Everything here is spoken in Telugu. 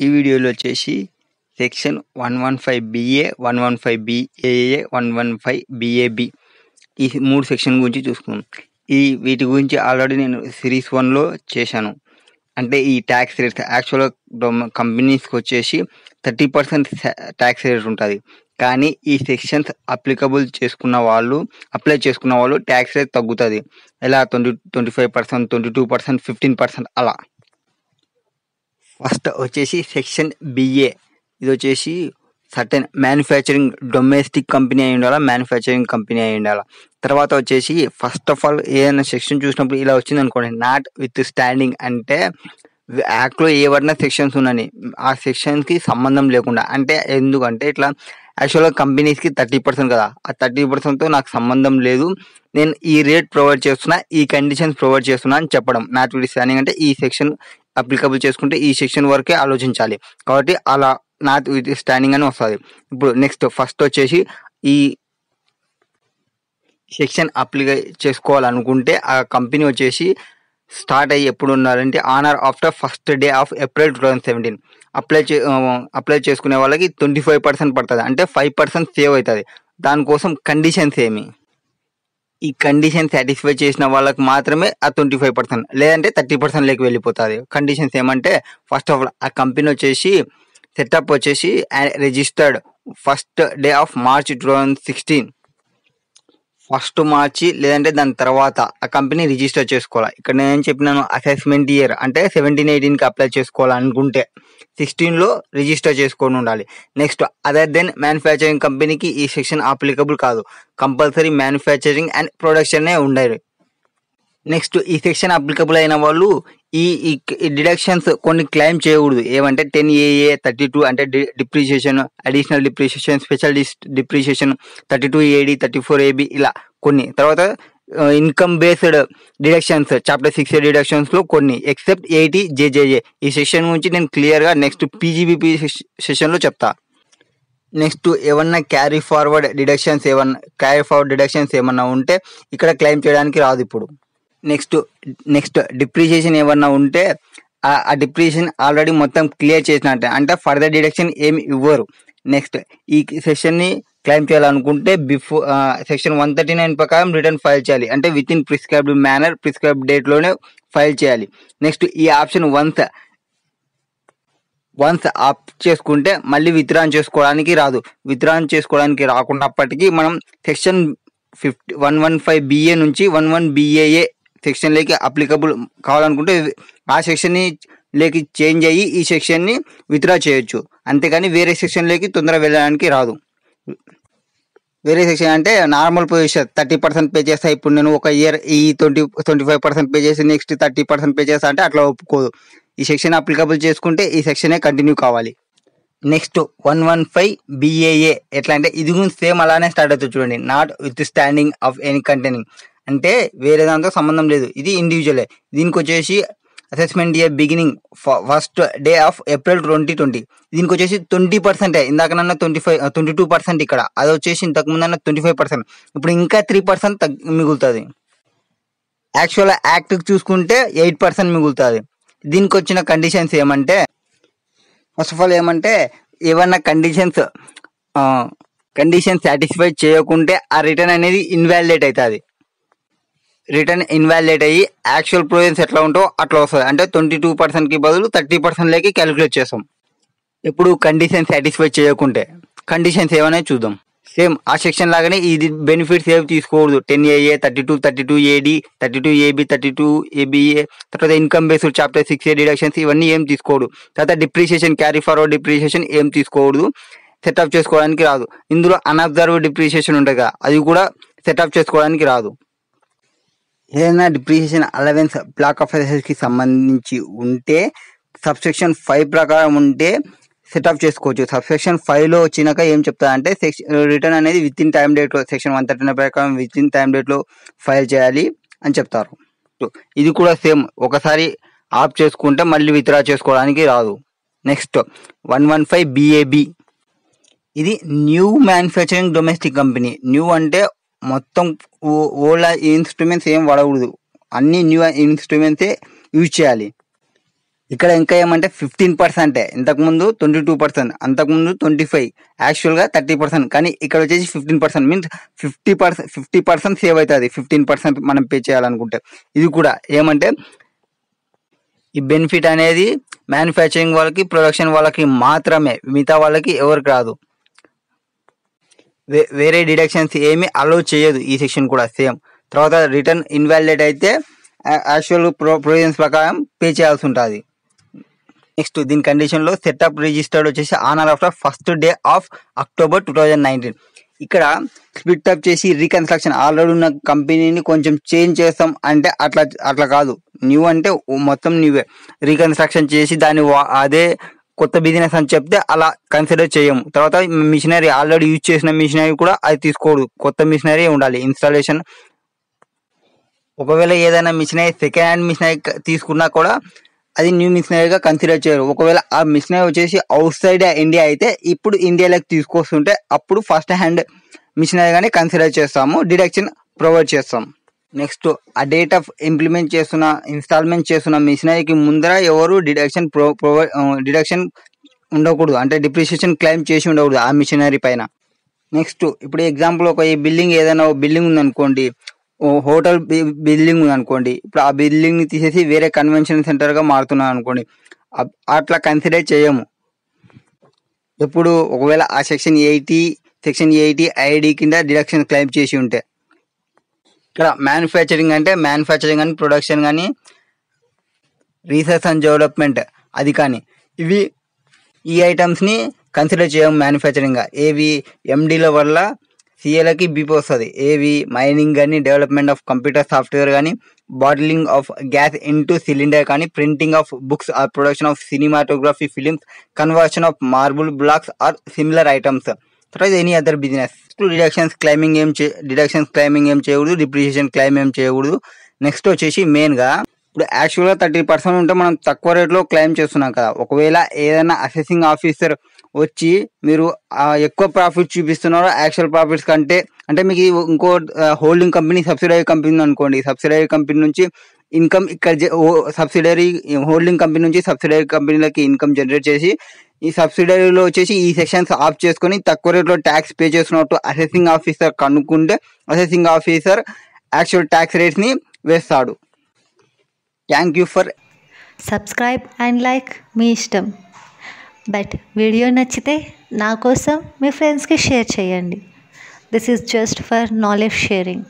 ఈ వీడియోలో వచ్చేసి section one one five BA one one five BAA one one five BAB. ఈ మూడు సెక్షన్ గురించి చూసుకుందాం. ఈ వీటి గురించి ఆల్రెడీ నేను సిరీస్ వన్లో చేశాను. అంటే ఈ ట్యాక్స్ రేట్స్ యాక్చువల్గా కంపెనీస్కి వచ్చేసి థర్టీ పర్సెంట్ ట్యాక్స్ రేట్ ఉంటుంది. కానీ ఈ సెక్షన్స్ అప్లికబుల్ చేసుకున్న వాళ్ళు అప్లై చేసుకున్న వాళ్ళు ట్యాక్స్ రేట్ తగ్గుతుంది. ఎలా? Twenty twenty five percent twenty two percent fifteen percent అలా. ఫస్ట్ వచ్చేసి సెక్షన్ బిఏ. ఇది వచ్చేసి సర్టెన్ మ్యానుఫ్యాక్చరింగ్ డొమెస్టిక్ కంపెనీ అయి ఉండాలా మ్యానుఫ్యాక్చరింగ్ కంపెనీ అయి ఉండాలా. తర్వాత వచ్చేసి ఫస్ట్ ఆఫ్ ఆల్ ఏదైనా సెక్షన్ చూసినప్పుడు ఇలా వచ్చింది అనుకోండి నాట్ విత్ స్టాండింగ్ అంటే యాక్ట్లో ఏవైనా సెక్షన్స్ ఉన్నాయి ఆ సెక్షన్స్కి సంబంధం లేకుండా అంటే ఎందుకంటే ఇట్లా యాక్చువల్గా కంపెనీస్కి థర్టీ పర్సెంట్ కదా ఆ థర్టీ పర్సెంట్తో నాకు సంబంధం లేదు. నేను ఈ రేట్ ప్రొవైడ్ చేస్తున్నా ఈ కండిషన్స్ ప్రొవైడ్ చేస్తున్నా అని చెప్పడం. నాట్ విత్ స్టాండింగ్ అంటే ఈ సెక్షన్ అప్లికబుల్ చేసుకుంటే ఈ సెక్షన్ వరకే ఆలోచించాలి. కాబట్టి అలా నాట్ విత్ స్టాండింగ్ అని వస్తుంది. ఇప్పుడు నెక్స్ట్ ఫస్ట్ వచ్చేసి ఈ సెక్షన్ అప్లికే చేసుకోవాలనుకుంటే ఆ కంపెనీ వచ్చేసి స్టార్ట్ అయ్యి ఎప్పుడు ఉండాలంటే on or after first day of April two thousand seventeen apply చే అప్లై చేసుకునే వాళ్ళకి ట్వంటీ ఫైవ్ పర్సెంట్ పడుతుంది. అంటే ఫైవ్ పర్సెంట్ సేవ్ అవుతుంది. దానికోసం కండిషన్స్ ఏమి? ఈ కండిషన్ సాటిస్ఫై చేసిన వాళ్ళకి మాత్రమే ఆ ట్వంటీ ఫైవ్ పర్సెంట్ లేదంటే థర్టీ పర్సెంట్ లేకి వెళ్ళిపోతుంది. కండిషన్స్ ఏమంటే ఫస్ట్ ఆఫ్ ఆల్ ఆ కంపెనీ వచ్చేసి సెటప్ వచ్చేసి registered first day of March two thousand sixteen first మార్చి లేదంటే దాని తర్వాత ఆ కంపెనీ రిజిస్టర్ చేసుకోవాలి. ఇక్కడ నేను ఏం చెప్పినాను అసెస్మెంట్ ఇయర్ అంటే సెవెంటీన్ ఎయిటీన్కి అప్లై చేసుకోవాలనుకుంటే సిక్స్టీన్లో రిజిస్టర్ చేసుకొని ఉండాలి. నెక్స్ట్ అదర్ దెన్ మ్యానుఫ్యాక్చరింగ్ కంపెనీకి ఈ సెక్షన్ అప్లికబుల్ కాదు. కంపల్సరీ మ్యానుఫ్యాక్చరింగ్ అండ్ ప్రొడక్షనే ఉండాలి నెక్స్ట్ ఈ సెక్షన్ అప్లికబుల్ అయిన వాళ్ళు ఈ డిడక్షన్స్ కొన్ని క్లెయిమ్ చేయకూడదు. ఏమంటే టెన్ ఏఏ థర్టీ టూ అంటే depreciation additional depreciation special depreciation thirty two AD thirty four AB ఇలా కొన్ని. తర్వాత income based deductions chapter six డిడక్షన్స్లో కొన్ని. ఎక్సెప్ట్ ఎయిటీ జేజేఏ ఈ సెషన్ గురించి నేను క్లియర్గా నెక్స్ట్ పీజీబీపీ సెషన్లో చెప్తా. నెక్స్ట్ ఏమన్నా క్యారీ ఫార్వర్డ్ డిడక్షన్స్ ఏమన్నా క్యారీ ఫార్వర్డ్ డిడక్షన్స్ ఏమన్నా ఉంటే ఇక్కడ క్లెయిమ్ చేయడానికి రాదు ఇప్పుడు. నెక్స్ట్ నెక్స్ట్ డిప్రిషియేషన్ ఏమన్నా ఉంటే ఆ డిప్రిషియేషన్ ఆల్రెడీ మొత్తం క్లియర్ చేసినట్టే. అంటే ఫర్దర్ డిడక్షన్ ఏమి ఇవ్వరు. నెక్స్ట్ ఈ సెషన్ని క్లెయిమ్ చేయాలనుకుంటే before section one thirty nine ప్రకారం రిటర్న్ ఫైల్ చేయాలి. అంటే within prescribed manner prescribed డేట్లోనే ఫైల్ చేయాలి. నెక్స్ట్ ఈ ఆప్షన్ వన్స్ వన్స్ ఆప్ చేసుకుంటే మళ్ళీ విత్డ్రాన్ చేసుకోవడానికి రాదు. విత్డ్రాన్ చేసుకోవడానికి రాకున్నప్పటికీ మనం section fifty one one five BA నుంచి వన్ వన్ బిఏఏ సెక్షన్లోకి అప్లికబుల్ కావాలనుకుంటే ఆ సెక్షన్ని లేకి చేంజ్ అయ్యి ఈ సెక్షన్ని విత్డ్రా చేయొచ్చు. అంతేకాని వేరే సెక్షన్లోకి తొందరగా వెళ్ళడానికి రాదు. వేరే సెక్షన్ అంటే normal position thirty percent pay చేస్తా. ఇప్పుడు నేను ఒక ఇయర్ ఈ twenty twenty five percent pay చేసి నెక్స్ట్ థర్టీ పర్సెంట్ పే చేస్తా అంటే అట్లా ఒప్పుకోదు. ఈ సెక్షన్ అప్లికబుల్ చేసుకుంటే ఈ సెక్షనే కంటిన్యూ కావాలి. Next one one five BAA ఎట్లా అంటే ఇది సేమ్ అలానే స్టార్ట్ అవుతుంది చూడండి. Notwithstanding of any containing అంటే వేరే దాంతో సంబంధం లేదు. ఇది ఇండివిజువలే దీనికి వచ్చేసి assessment year beginning first day of April twenty twenty దీనికి వచ్చేసి ట్వంటీ పర్సెంటే ఇందాకనన్నా twenty five twenty two percent ఇక్కడ. అది వచ్చేసి ఇంతకు ముందన్న ట్వంటీ ఫైవ్ పర్సెంట్ ఇప్పుడు ఇంకా త్రీ పర్సెంట్ మిగులుతుంది. యాక్చువల్ యాక్ట్ చూసుకుంటే ఎయిట్ పర్సెంట్ మిగులుతుంది. దీనికి వచ్చిన కండిషన్స్ ఏమంటే ఫస్ట్ ఆఫ్ ఆల్ ఏమంటే ఏమన్నా కండిషన్స్ కండిషన్ సాటిస్ఫై చేయకుంటే ఆ రిటర్న్ అనేది ఇన్వాలిడేట్ అవుతుంది రిటర్న్ ఇన్వాలిడేట్ అయ్యి యాక్చువల్ ప్రొవిజన్స్ ఎట్లా ఉంటో అట్లా వస్తుంది. అంటే ట్వంటీ టూ పర్సెంట్కి బదులు థర్టీ పర్సెంట్లోకి క్యాలిక్యులేట్ చేస్తాం. ఇప్పుడు కండిషన్ సాటిస్ఫై చేయకుంటే. కండిషన్స్ ఏమైనా చూద్దాం. సేమ్ ఆ సెక్షన్ లాగానే ఇది బెనిఫిట్స్ ఏవి తీసుకోకూడదు. Ten AA thirty two thirty two AD thirty two AB thirty two ABA తర్వాత income based chapter six A deductions ఇవన్నీ ఏం తీసుకోకూడదు. తర్వాత డిప్రిషియేషన్ క్యారీ ఫార్వర్డ్ డిప్రిషియేషన్ ఏం తీసుకోకూడదు. సెటప్ చేసుకోవడానికి రాదు. ఇందులో అన్అబ్జర్వ్ డిప్రిషియేషన్ ఉంటుంది కదా. అది కూడా సెటప్ చేసుకోవడానికి రాదు. ఏదైనా డిప్రిషియేషన్ అలవెన్స్ బ్లాక్ ఆఫ్కి సంబంధించి ఉంటే సబ్సెక్షన్ ఫైవ్ ప్రకారం ఉంటే సెటప్ చేసుకోవచ్చు. సబ్సెక్షన్ ఫైవ్లో వచ్చినాక ఏం చెప్తా అంటే సెక్షన్ రిటర్న్ అనేది విత్ ఇన్ టైం డేట్లో సెక్షన్ వన్ థర్టీ ప్రకారం విత్ ఇన్ టైం డేట్లో ఫైల్ చేయాలి అని చెప్తారు. ఇది కూడా సేమ్ ఒకసారి ఆఫ్ చేసుకుంటే మళ్ళీ విత్డ్రా చేసుకోవడానికి రాదు. Next one one five BAB ఇది new manufacturing domestic company new అంటే మొత్తం ఓల్డ్ ఇన్స్ట్రుమెంట్స్ ఏం వాడకూడదు. అన్ని న్యూ ఇన్స్ట్రుమెంట్సే యూజ్ చేయాలి. ఇక్కడ ఇంకా ఏమంటే ఫిఫ్టీన్ పర్సెంటే ఇంతకుముందు ట్వంటీ టూ పర్సెంట్ అంతకుముందు ట్వంటీ ఫైవ్ యాక్చువల్గా థర్టీ పర్సెంట్ కానీ ఇక్కడ వచ్చేసి fifteen percent means fifty percent fifty percent save అవుతుంది. ఫిఫ్టీన్ పర్సెంట్ మనం పే చేయాలనుకుంటే. ఇది కూడా ఏమంటే ఈ బెనిఫిట్ అనేది మ్యానుఫ్యాక్చరింగ్ వాళ్ళకి ప్రొడక్షన్ వాళ్ళకి మాత్రమే. మిగతా వాళ్ళకి ఎవరికి రాదు. వేరే డిడక్షన్స్ ఏమీ అలౌ చేయదు ఈ సెక్షన్ కూడా సేమ్. తర్వాత రిటర్న్ ఇన్వాలిడేట్ అయితే యాక్చువల్ ప్రో ప్రొవిజన్స్ ప్రకారం పే చేయాల్సి ఉంటుంది. నెక్స్ట్ దీని కండిషన్లో సెటప్ రిజిస్టర్డ్ వచ్చేసి on or after first day of October two thousand nineteen. ఇక్కడ స్ప్లిట్ అప్ చేసి రీకన్స్ట్రక్షన్ ఆల్రెడీ ఉన్న కంపెనీని కొంచెం చేంజ్ చేస్తాం అంటే అట్లా అట్లా కాదు. న్యూ అంటే మొత్తం న్యూవే. రీకన్స్ట్రక్షన్ చేసి దాన్ని వా- అదే కొత్త బిజినెస్ అని చెప్తే అలా కన్సిడర్ చేయము తర్వాత మిషనరీ ఆల్రెడీ యూజ్ చేసిన మిషనరీ కూడా అది తీసుకోడు. కొత్త మిషనరీ ఉండాలి. ఇన్స్టాలేషన్ ఒకవేళ ఏదైనా మిషనరీ సెకండ్ హ్యాండ్ మిషనరీ తీసుకున్నా కూడా అది న్యూ మిషనరీగా కన్సిడర్ చేయరు. ఒకవేళ ఆ మిషనరీ వచ్చేసి అవుట్ సైడ్ ఇండియా అయితే ఇప్పుడు ఇండియాలోకి తీసుకొస్తుంటే అప్పుడు ఫస్ట్ హ్యాండ్ మిషనరీగానే కన్సిడర్ చేస్తాము. డిడక్షన్ ప్రొవైడ్ చేస్తాం. నెక్స్ట్ ఆ డేట్ ఆఫ్ ఇంప్లిమెంట్ చేస్తున్న ఇన్స్టాల్మెంట్ చేస్తున్న మిషనరీకి ముందర ఎవరు డిడక్షన్ ప్రో ప్రొవైడ్ డిడక్షన్ ఉండకూడదు. అంటే డిప్రిషియేషన్ క్లెయిమ్ చేసి ఉండకూడదు ఆ మిషనరీ పైన. నెక్స్ట్ ఇప్పుడు ఎగ్జాంపుల్ ఒక ఈ బిల్డింగ్ ఏదైనా బిల్డింగ్ ఉందనుకోండి ఓ హోటల్ బిల్డింగ్ ఉందనుకోండి ఇప్పుడు ఆ బిల్డింగ్ని తీసేసి వేరే కన్వెన్షన్ సెంటర్గా మారుతున్నాం అనుకోండి అప్- అట్లా కన్సిడర్ చేయము. ఎప్పుడు ఒకవేళ ఆ section eighty section eighty ID కింద డిడక్షన్ క్లెయిమ్ చేసి ఉంటే ఇక్కడ మ్యానుఫ్యాక్చరింగ్ అంటే మ్యానుఫ్యాక్చరింగ్ కానీ ప్రొడక్షన్ కానీ రీసెర్చ్ అండ్ డెవలప్మెంట్ అది కానీ. ఇవి ఈ ఐటమ్స్ని కన్సిడర్ చేయము మ్యానుఫ్యాక్చరింగ్గా ఏవి ఎండీల వల్ల సిఏలకి బీపీ వస్తుంది. ఏవి మైనింగ్ కానీ డెవలప్మెంట్ ఆఫ్ కంప్యూటర్ సాఫ్ట్వేర్ కానీ bottling of gas into cylinder కానీ printing of books or production of cinematography films conversion of marble blocks or similar items తర్వాత any other business deductions claiming ఏం చే డిడక్షన్స్ క్లైమింగ్ ఏం చేయకూడదు డిప్రిషియేషన్ క్లైమ్ ఏం చేయకూడదు నెక్స్ట్ వచ్చేసి మెయిన్గా ఇప్పుడు యాక్చువల్గా థర్టీ పర్సెంట్ ఉంటే మనం తక్కువ రేట్లో క్లైమ్ చేస్తున్నాం కదా. ఒకవేళ ఏదైనా అసెసింగ్ ఆఫీసర్ వచ్చి మీరు ఎక్కువ ప్రాఫిట్ చూపిస్తున్నారో యాక్చువల్ ప్రాఫిట్స్ కంటే అంటే మీకు ఇంకో హోల్డింగ్ కంపెనీ సబ్సిడరీ కంపెనీ అనుకోండి సబ్సిడరీ కంపెనీ నుంచి ఇన్కమ్ ఇక్కడ సబ్సిడరీ హోల్డింగ్ కంపెనీ నుంచి సబ్సిడరీ కంపెనీలకి ఇన్కమ్ జనరేట్ చేసి ఈ సబ్సిడరీలో వచ్చేసి ఈ సెక్షన్స్ ఆఫ్ చేసుకొని తక్కువ రేట్లో ట్యాక్స్ పే చేస్తున్నట్టు అసెసింగ్ ఆఫీసర్ కనుక్కుంటే అసెసింగ్ ఆఫీసర్ యాక్చువల్ ట్యాక్స్ రేట్స్ని వేస్తాడు. Thank you for subscribe and like మీ ఇష్టం. బట్ వీడియో నచ్చితే నా కోసం మీ ఫ్రెండ్స్కి షేర్ చేయండి. This is just for knowledge sharing